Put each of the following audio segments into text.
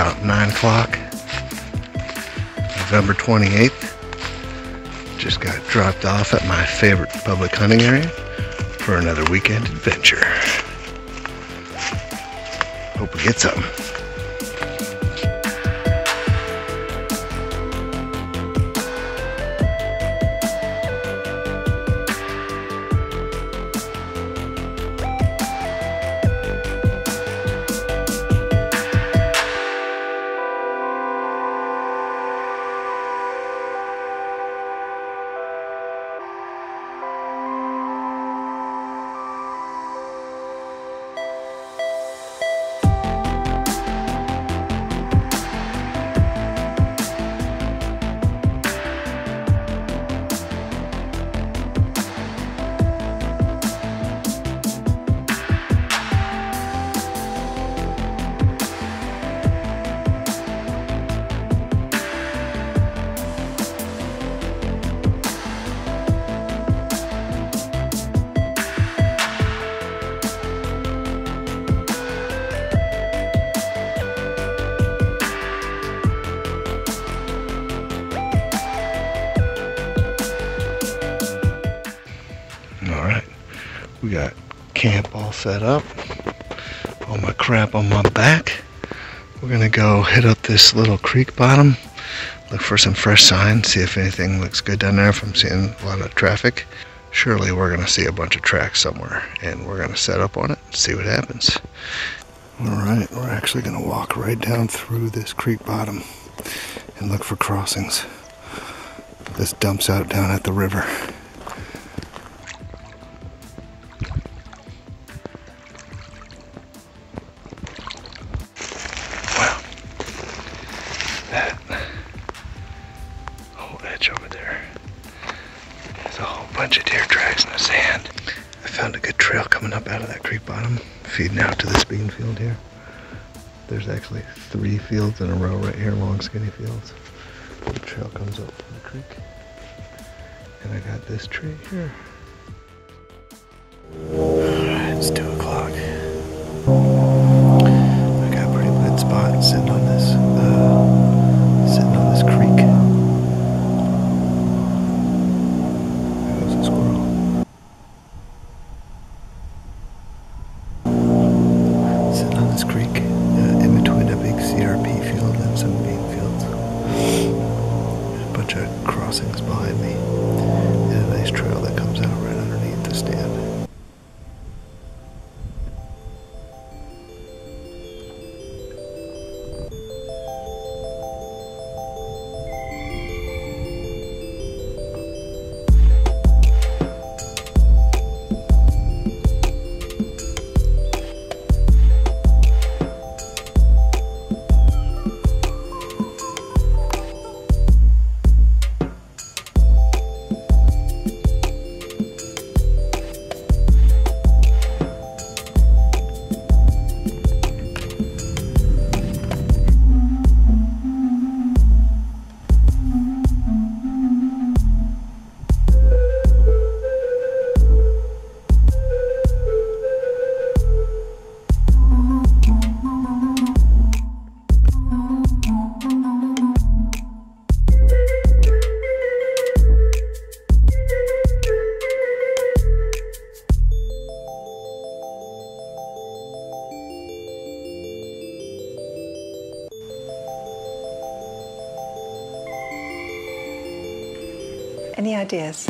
about 9 o'clock, November 28th. Just got dropped off at my favorite public hunting area for another weekend adventure. Hope we get something. Set up. All my crap on my back. We're gonna go hit up this little creek bottom, look for some fresh signs, see if anything looks good down there. If I'm seeing a lot of traffic, surely we're gonna see a bunch of tracks somewhere, and we're gonna set up on it and see what happens. All right, we're actually gonna walk right down through this creek bottom and look for crossings. This dumps out down at the river. Coming up out of that creek bottom, feeding out to this bean field here. There's actually three fields in a row right here, long skinny fields. The trail comes up from the creek. And I got this tree here. It's two o'clock. I got a pretty good spot sitting on this, crossings behind me, and a nice trail that Any ideas?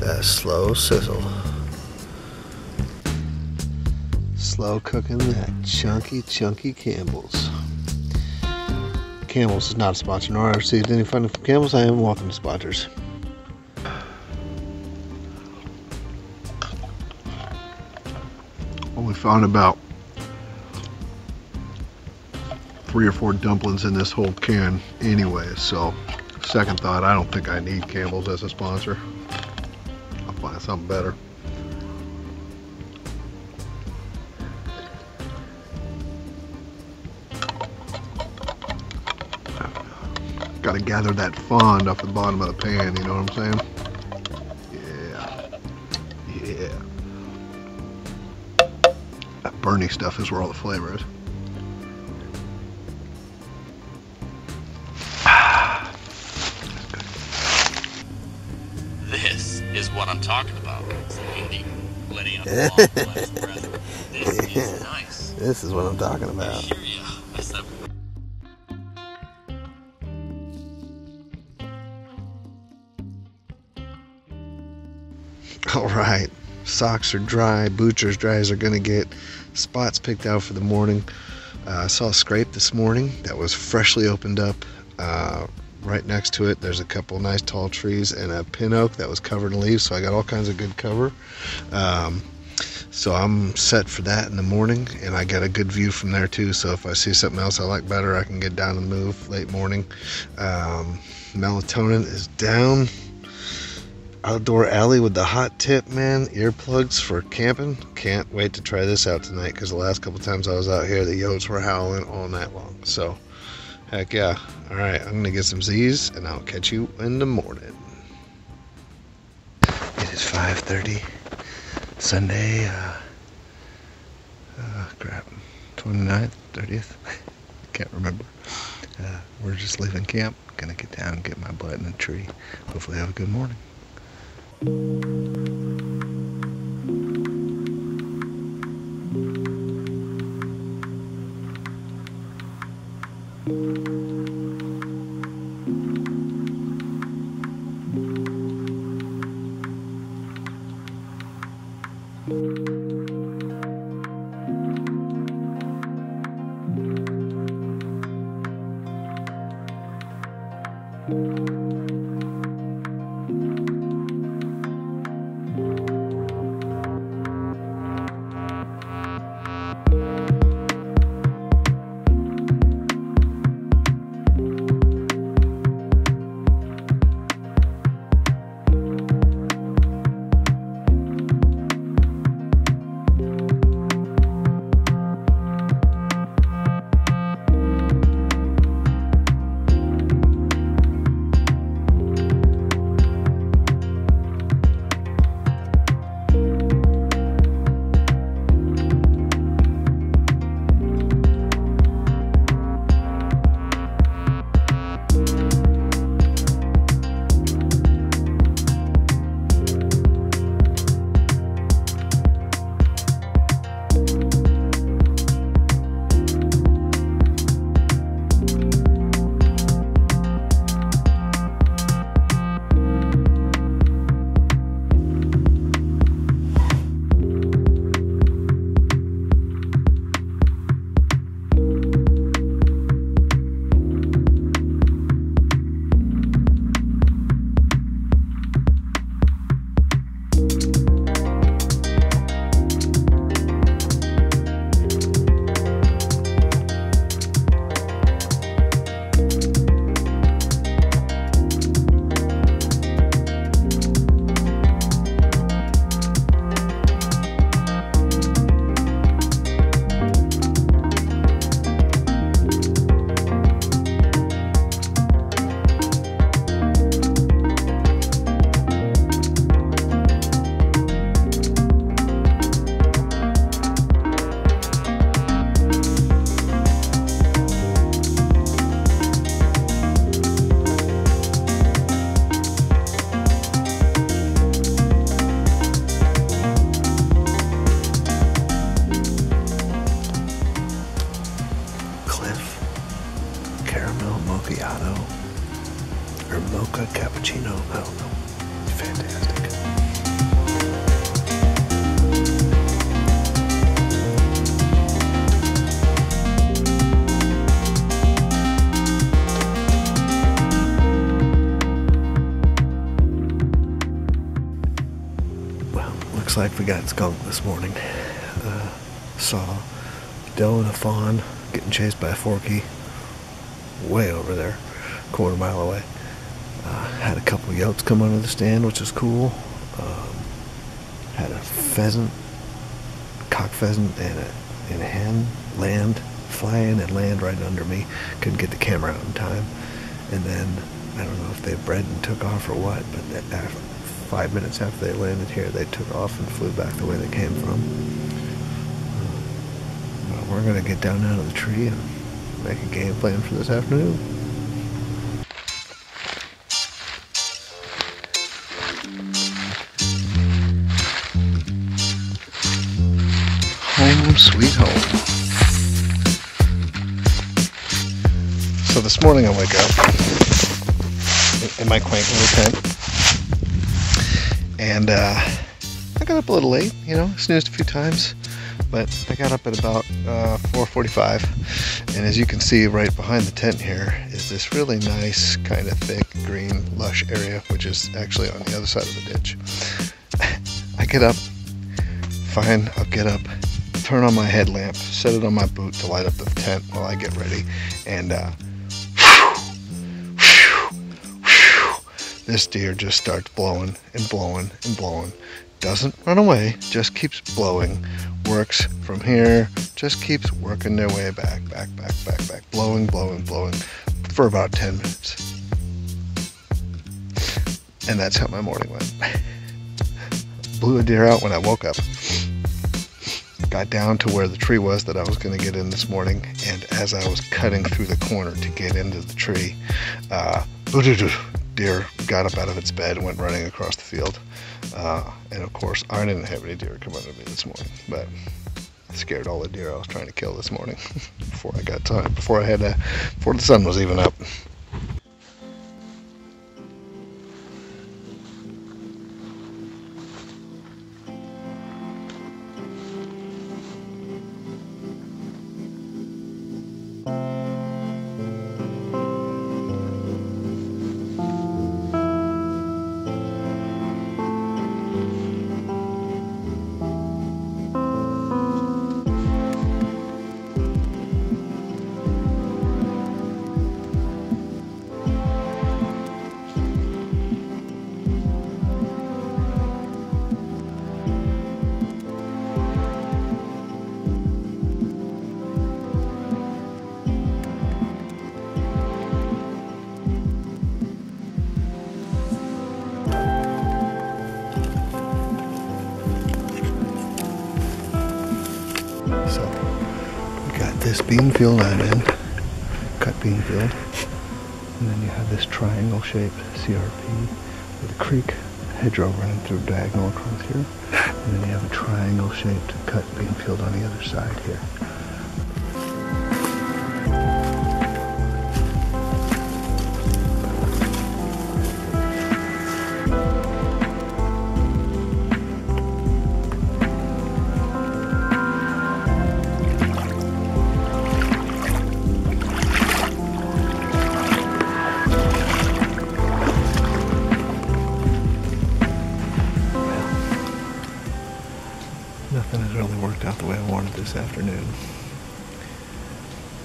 That slow sizzle. Slow cooking that chunky, chunky Campbell's. Campbell's is not a sponsor, nor I received any funding from Campbell's. I am welcome to sponsors. Only found about three or four dumplings in this whole can anyway, so second thought, I don't think I need Campbell's as a sponsor. Something better. Got to gather that fond off the bottom of the pan, you know what I'm saying? Yeah. Yeah. That burny stuff is where all the flavor is. This is what I'm talking about. All right, socks are dry, boots are dry as they're gonna get. Spots picked out for the morning. Uh, I saw a scrape this morning that was freshly opened up. Uh, right next to it, there's a couple nice tall trees and a pin oak that was covered in leaves, so I got all kinds of good cover. Um, so I'm set for that in the morning, and I got a good view from there too. So if I see something else I like better, I can get down and move late morning. Um, melatonin is down outdoor alley with the hot tip, man. Earplugs for camping. Can't wait to try this out tonight because the last couple times I was out here, the yotes were howling all night long. So, heck yeah. All right, I'm gonna get some Z's and I'll catch you in the morning. It is 5:30, Sunday. Uh, uh, crap, 29th, 30th. Can't remember. Uh, we're just leaving camp. Gonna get down, get my butt in the tree. Hopefully, have a good morning. you Well, looks like we got skunked this morning. Uh, saw doe and a fawn getting chased by a forky way over there, quarter mile away. Uh, had a couple yotes come under the stand, which is cool. Um, had a pheasant, cock pheasant, and a, and a hen land, fly in and land right under me. Couldn't get the camera out in time. And then, I don't know if they bred and took off or what, but that five minutes after they landed here, they took off and flew back the way they came from. We're going to get down out of the tree and make a game plan for this afternoon. Home sweet home. So this morning I wake up in my quaint little tent, and uh, I got up a little late. You know, snoozed a few times, but I got up at about uh, 4:45, and as you can see, right behind the tent here is this really nice, kind of thick, green, lush area, which is actually on the other side of the ditch. I get up, fine. I'll get up, turn on my headlamp, set it on my boot to light up the tent while I get ready, and uh, this deer just starts blowing and blowing and blowing. Doesn't run away, just keeps blowing. Works from here, just keeps working their way back, back, back, back, back, blowing, blowing, blowing for about 10 minutes. And that's how my morning went. Blew a deer out when I woke up. Got down to where the tree was that I was going to get in this morning, and as I was cutting through the corner to get into the tree, uh, deer got up out of its bed and went running across the field. Uh, and of course, I didn't have any deer come under me this morning, but I scared all the deer I was trying to kill this morning before I got time, before I had to, before the sun was even up. This bean field I'm in, cut bean field, and then you have this triangle shaped CRP with a creek hedgerow running through diagonal across here, and then you have a triangle shaped cut bean field on the other side here. Afternoon.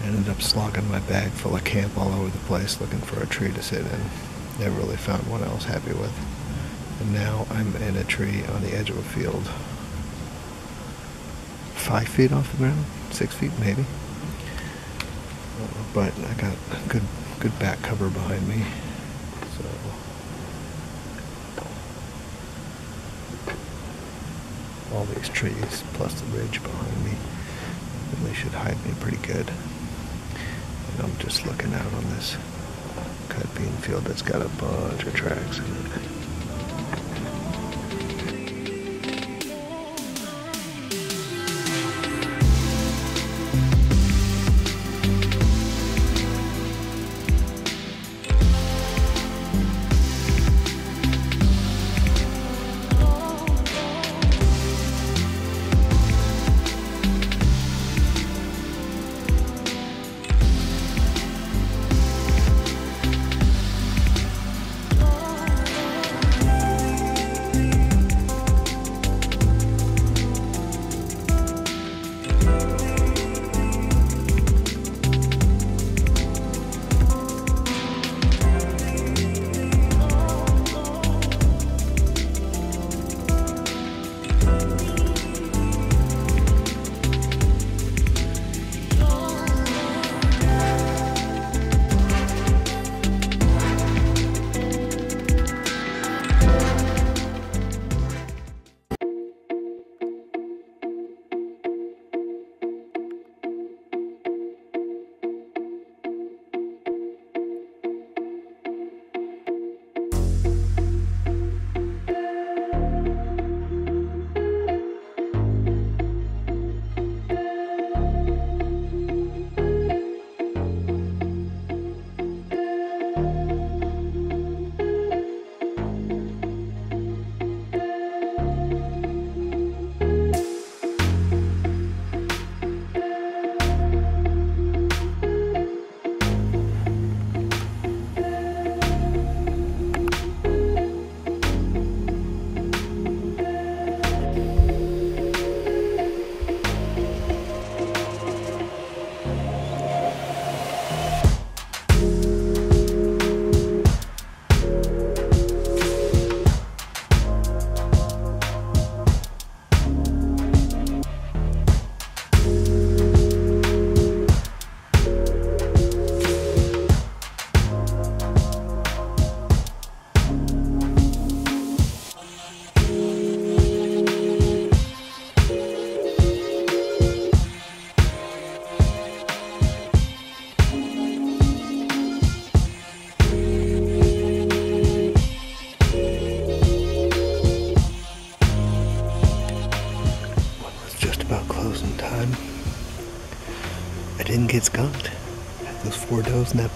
I ended up slogging my bag full of camp all over the place looking for a tree to sit in. Never really found one I was happy with. And now I'm in a tree on the edge of a field. Five feet off the ground? Six feet maybe. But I got good good back cover behind me. So all these trees plus the ridge behind me really should hide me pretty good. And I'm just looking out on this cut bean field that's got a bunch of tracks in it.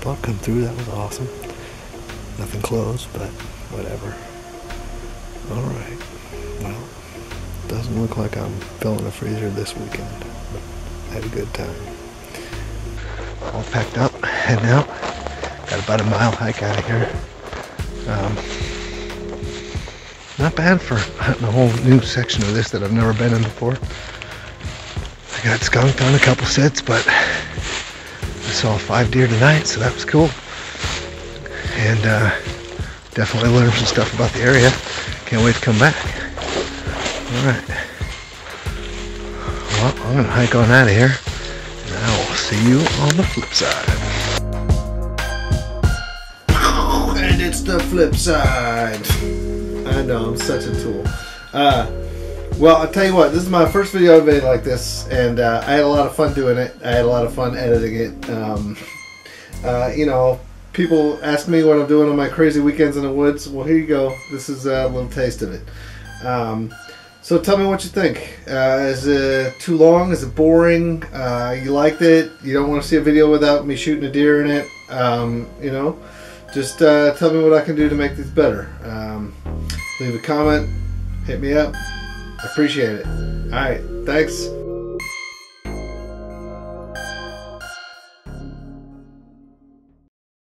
Buck come through. That was awesome. Nothing closed, but whatever. All right. Well, doesn't look like I'm filling the freezer this weekend, but had a good time. All packed up, heading out. Got about a mile hike out of here. Um, not bad for a whole new section of this that I've never been in before. I got skunked on a couple sets, but I saw five deer tonight, so that was cool. And uh, definitely learned some stuff about the area. Can't wait to come back. All right. Well, I'm gonna hike on out of here, and I will see you on the flip side. And it's the flip side. I know, I'm such a tool. Uh, well, I'll tell you what, this is my first video I've made like this, and uh, I had a lot of fun doing it. I had a lot of fun editing it. Um, uh, you know, people ask me what I'm doing on my crazy weekends in the woods. Well, here you go. This is a little taste of it. Um, so tell me what you think. Uh, is it too long? Is it boring? Uh, you liked it? You don't want to see a video without me shooting a deer in it? Um, you know, just uh, tell me what I can do to make this better. Um, leave a comment. Hit me up. Appreciate it. All right. Thanks.